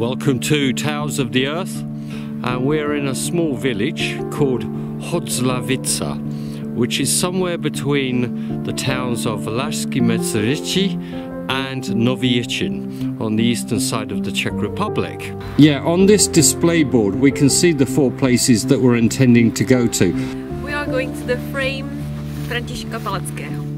Welcome to Towers of the Earth. And we're in a small village called Hodslavice, which is somewhere between the towns of Vlašské Meziříčí and Nový Jičín on the eastern side of the Czech Republic. Yeah, on this display board we can see the four places that we're intending to go to. We are going to the frame Františka Palackého.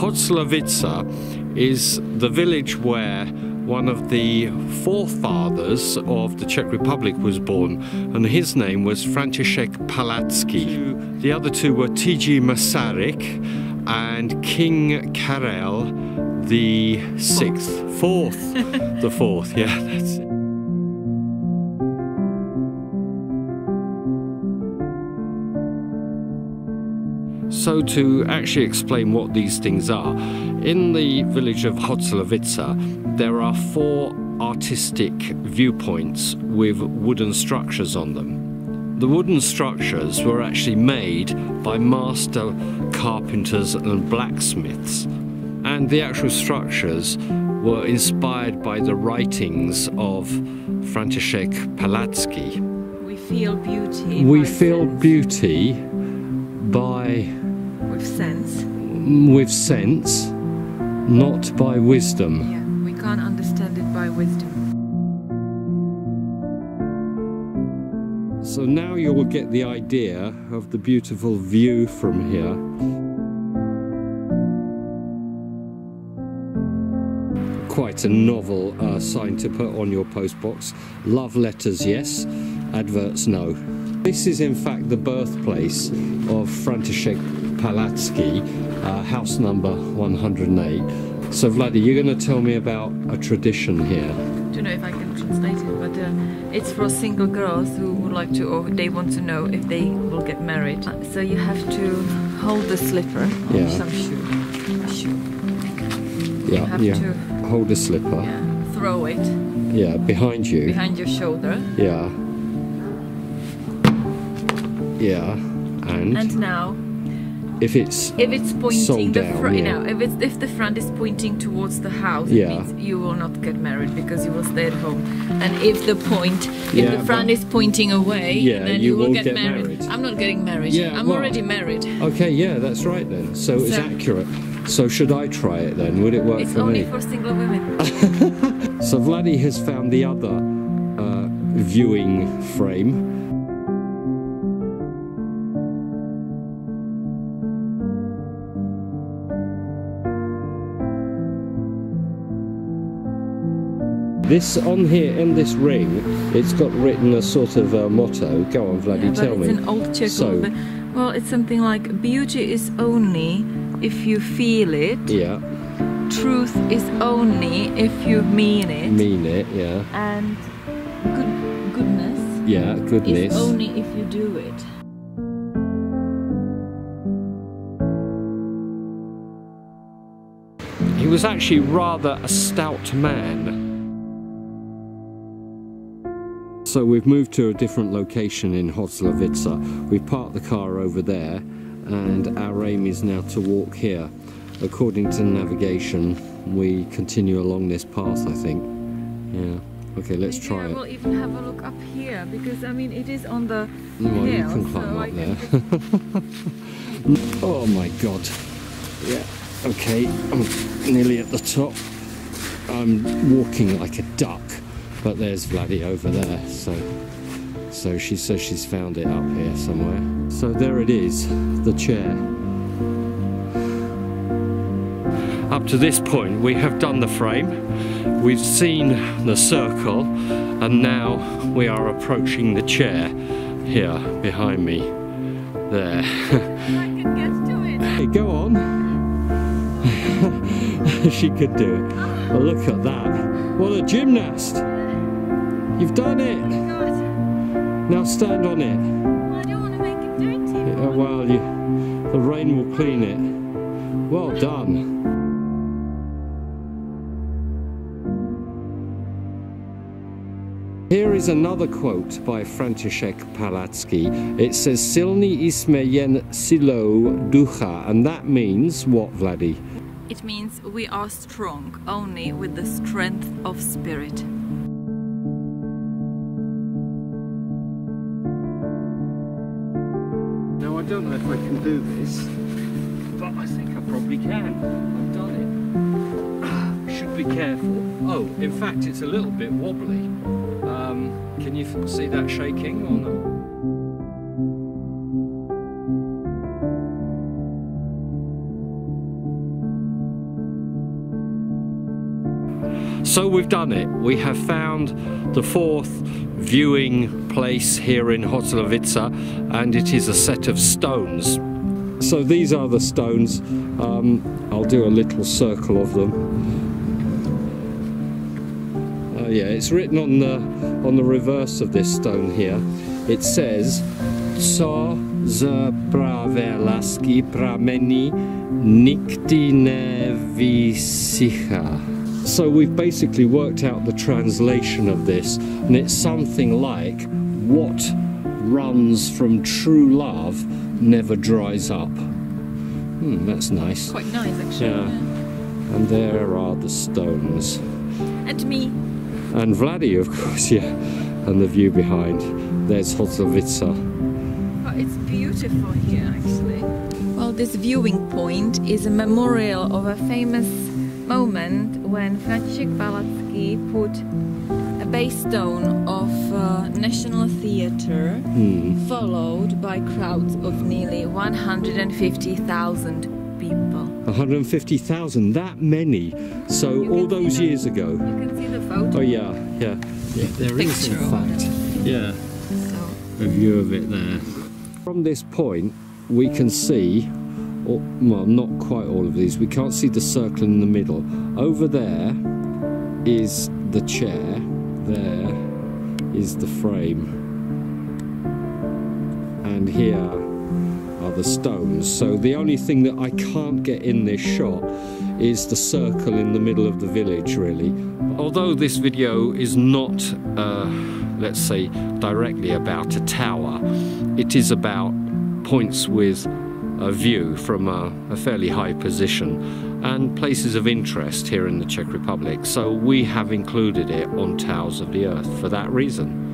Hodslavice is the village where one of the forefathers of the Czech Republic was born, and his name was František Palacký. The other two were T.G. Masaryk and King Karel the sixth, fourth, the fourth. Yeah, So to actually explain what these things are, in the village of Hodslavice, there are four artistic viewpoints with wooden structures on them. The wooden structures were actually made by master carpenters and blacksmiths, and the actual structures were inspired by the writings of František Palacký. We feel beauty. We feel sense. beauty by with sense. with sense, not by wisdom. Yeah, we can't understand it by wisdom. So now you will get the idea of the beautiful view from here. Quite a novel uh, sign to put on your postbox. Love letters, yes. Adverts, no. This is in fact the birthplace of František Palacký, uh, house number 108. So Vladi, you're going to tell me about a tradition here. I don't know if I can translate it, but uh, it's for single girls who would like to, or they want to know if they will get married. Uh, So you have to hold the slipper or Yeah. some shoe. A shoe. Yeah, have yeah. to- Hold a slipper. Yeah. Throw it Yeah, behind you. behind your shoulder, Yeah. Yeah. And, and now if it's if it's pointing the front, yeah. you know, if it's if the front is pointing towards the house, Yeah. it means you will not get married because you will stay at home. And if the point, if Yeah, the front is pointing away, Yeah, then you you, will get, get married. married. I'm not getting married. Yeah, I'm well- already married. okay, yeah, that's right then. So it's accurate. So should I try it then? Would it work It's for only me? for single women. So Vladi has found the other uh, viewing frame. This on here in this ring, it's got written a sort of uh, motto. Go on, Vladi, Yeah, tell it's me. It's an old Czech So- one, but- well, it's something like beauty is only if you feel it. Yeah, Truth is only if you mean it. mean it. Yeah, And good, goodness yeah, goodness. is only if you do it. He was actually rather a stout man. So we've moved to a different location in Hodslavice. We've parked the car over there and our aim is now to walk here. According to navigation, we continue along this path, I think. Yeah. Okay, let's Maybe try I it. will even have a look up here because I mean it is on the Well, you hill, can so climb I up can there. oh my god. Yeah. Okay, I'm nearly at the top. I'm walking like a duck, but there's Vladdy over there. So, so she says she's found it up here somewhere. So there it is, the chair. Up to this point, we have done the frame. We've seen the circle, and now we are approaching the chair here behind me. There. I can get to it. Hey, go on. she could do it. Oh, look at that. What a gymnast. You've done it. God, Now stand on it. I don't want to make it dirty. Yeah, well, you, the rain will clean it. Well done. Here is another quote by František Palacký. It says, Silni jsme jen silou ducha, and that means what, Vladdy? It means we are strong only with the strength of spirit. Don't know if I can do this, but I think I probably can. I've done it. Should be careful. Oh, in fact, it's a little bit wobbly. Um, can you see that shaking or no? So we've done it. We have found the fourth viewing place here in Hodslavice and it is a set of stones. So these are the stones. Um, I'll do a little circle of them. Uh, yeah, it's written on the on the reverse of this stone here. It says Co z praverlaski prameni nikti ne vysycha. So we've basically worked out the translation of this, and it's something like what runs from true love never dries up. Hmm, that's nice. Quite nice, actually. Yeah. And there are the stones. And me. And Vladi, of course, yeah. And the view behind. There's Hodslavice. Oh, it's beautiful here, actually. Well, this viewing point is a memorial of a famous moment when František Palacký put a base stone of uh, National Theatre, Hmm. followed by crowds of nearly 150,000 people. 150,000, that many. So You all those that. years ago. You can see the photo. Oh yeah, yeah. Yeah, there is in Picture of fact. Yeah. So, a view of it there. From this point, we can see, well, not quite all of these, we can't see the circle in the middle. Over there is the chair, there is the frame, and here are the stones. So the only thing that I can't get in this shot is the circle in the middle of the village, really. Although this video is not, uh, let's say, directly about a tower, it is about points with a view from a, a fairly high position and places of interest here in the Czech Republic. So we have included it on Towers of the Earth for that reason.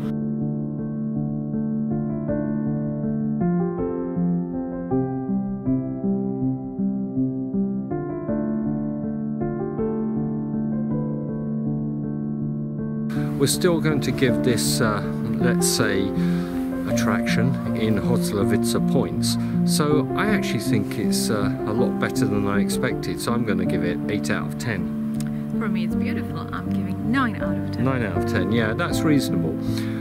We're still going to give this, uh, let's say, attraction in Hodslavice points. So I actually think it's uh, a lot better than I expected. So I'm going to give it 8 out of 10. for me, it's beautiful. I'm giving 9 out of 10. 9 out of 10, yeah, that's reasonable.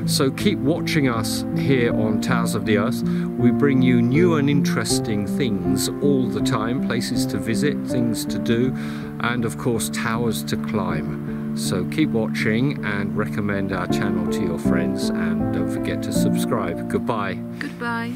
So keep watching us here on Towers of the Earth. We bring you new and interesting things all the time, places to visit, things to do, and of course, towers to climb. So keep watching and recommend our channel to your friends, and don't forget to subscribe. Goodbye. Goodbye.